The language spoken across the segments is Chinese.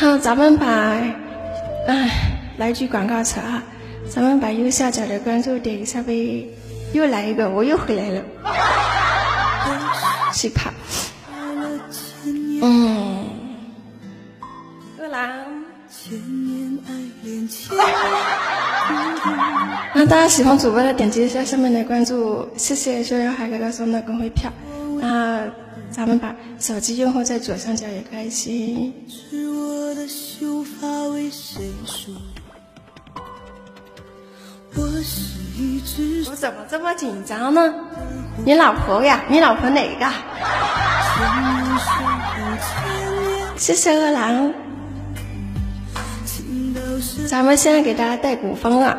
后咱们把，哎，来句广告词啊，咱们把右下角的关注点一下呗。又来一个，我又回来了，奇葩。嗯，饿狼。那大家喜欢主播的，点击一下下面的关注，谢谢逍遥海哥哥送的公会票。那咱们把手机用户在左上角也开心。我怎么这么紧张呢？你老婆呀？你老婆哪个？谢谢饿狼。咱们现在给大家带古风啊！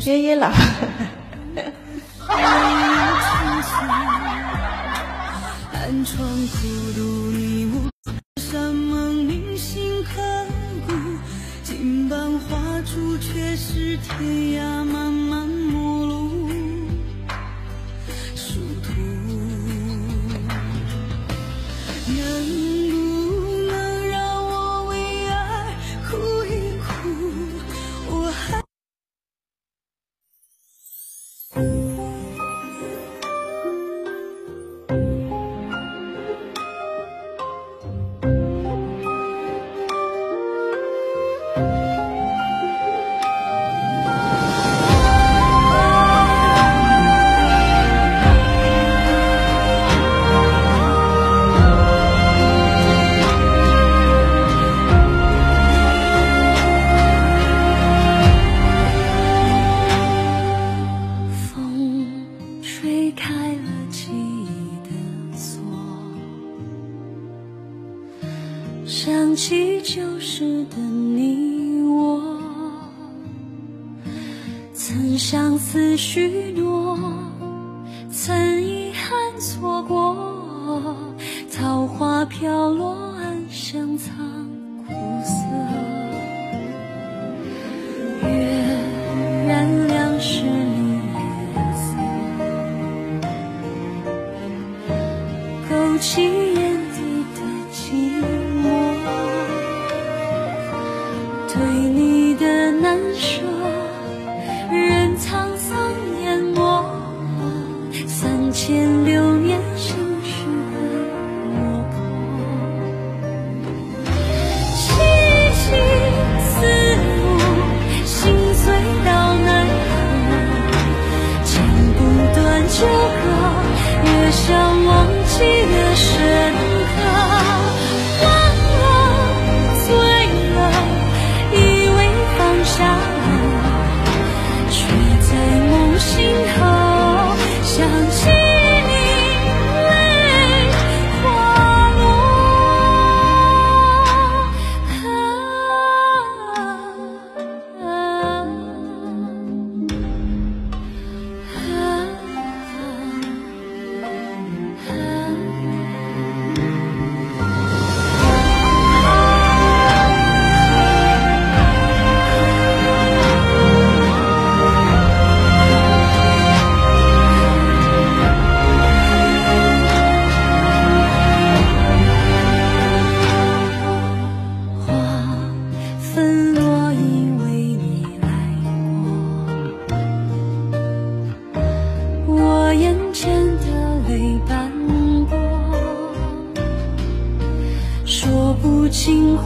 爷爷老。没有倾诉寒窗苦读你我山盟铭心刻骨？金榜花烛却是天涯。飘落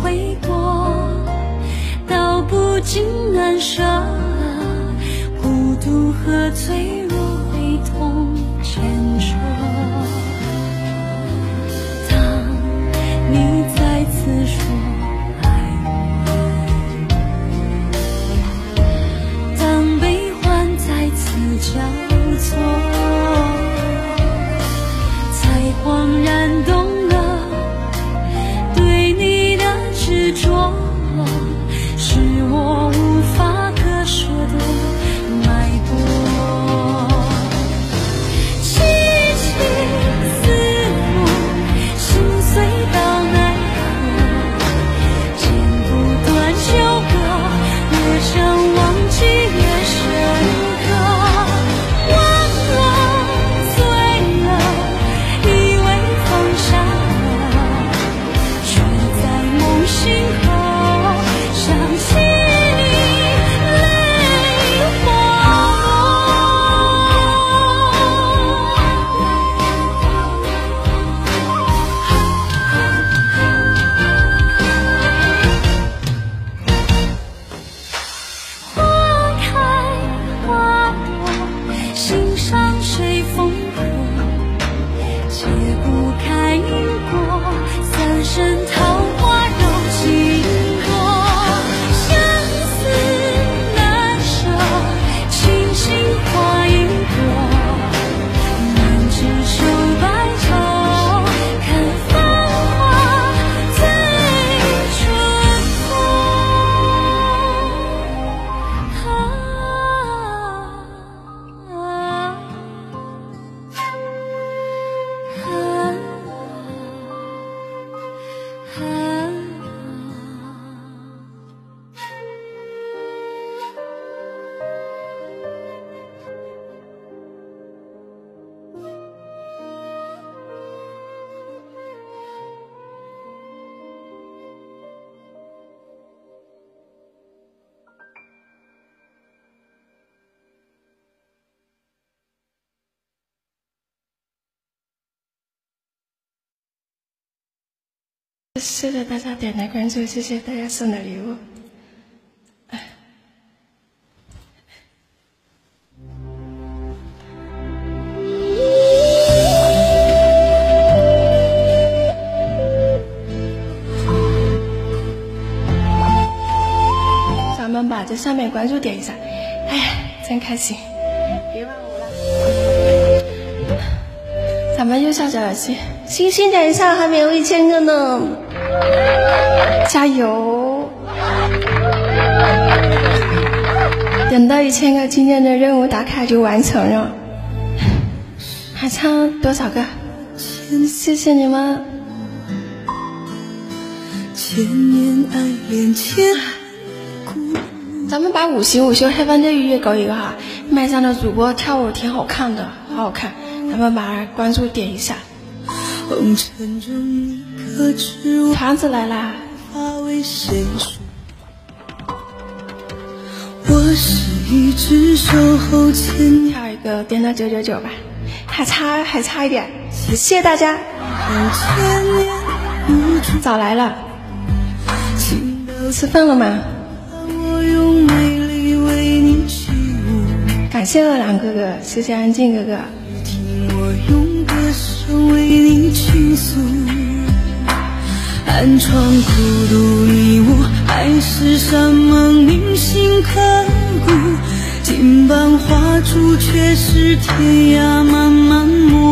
悔过，道不尽难舍，孤独和脆弱悲痛牵扯。当你再次说爱我，当悲欢再次交错。谢谢大家点的关注，谢谢大家送的礼物。咱们把这上面关注点一下，哎呀，真开心！别忘我了。咱们右下角的星星星点一下，还没有一千个呢。加油！等到一千个，今天的任务打卡就完成了。还差多少个？谢谢你们。咱们把五行午休黑饭这预约搞一个哈，麦上的主播跳舞挺好看的，好好看，咱们把关注点一下。团子来啦！跳一个点到九九九吧，还差还差一点，谢谢大家。早来了，吃饭了吗？感谢乐良哥哥，谢谢安静哥哥。寒窗苦读，你我海誓山盟，铭心刻骨。金榜花烛，却是天涯漫漫暮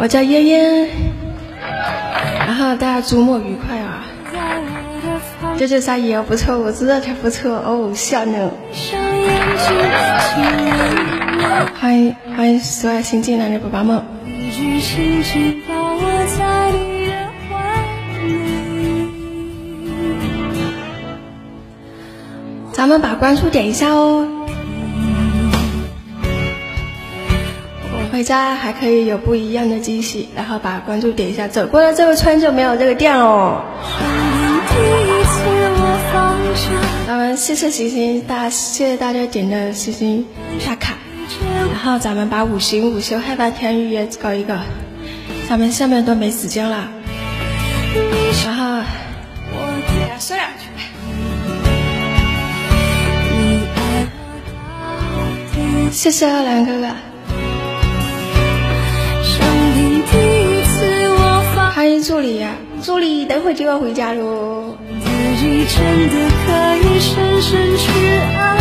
我叫嫣嫣。然后大家周末愉快啊！这这啥也不错，我知道才不错哦，笑呢。欢迎欢迎所有新进来的宝宝们。咱们把关注点一下哦。回家还可以有不一样的惊喜，然后把关注点一下。走过了这个村就没有这个店哦。咱们谢谢星星大，谢谢大家点的星星打卡。然后咱们把五行午休害怕天宇也搞一个。咱们下面都没时间了。然后我说两句。谢谢二两哥哥。迎助理呀，助理等会就要回家喽。自己真的可以深深去爱